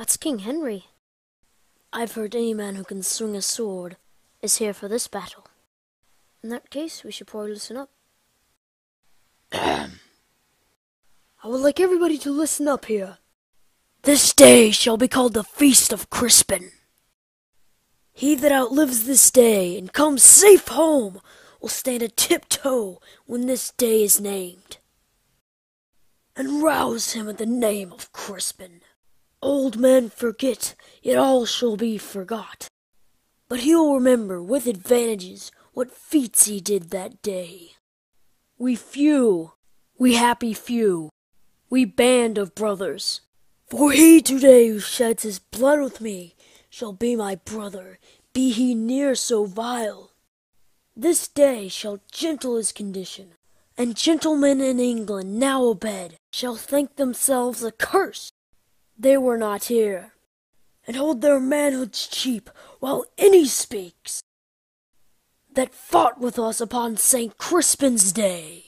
That's King Henry. I've heard any man who can swing a sword is here for this battle. In that case, we should probably listen up. I would like everybody to listen up here. This day shall be called the Feast of Crispin. He that outlives this day and comes safe home will stand a tiptoe when this day is named, and rouse him at the name of Crispin. Old men forget, it all shall be forgot. But he'll remember with advantages what feats he did that day. We few, we happy few, we band of brothers. For he today who sheds his blood with me shall be my brother, be he ne'er so vile. This day shall gentle his condition, and gentlemen in England now abed shall think themselves accursed they were not here, and hold their manhoods cheap while any speaks that fought with us upon St. Crispin's Day.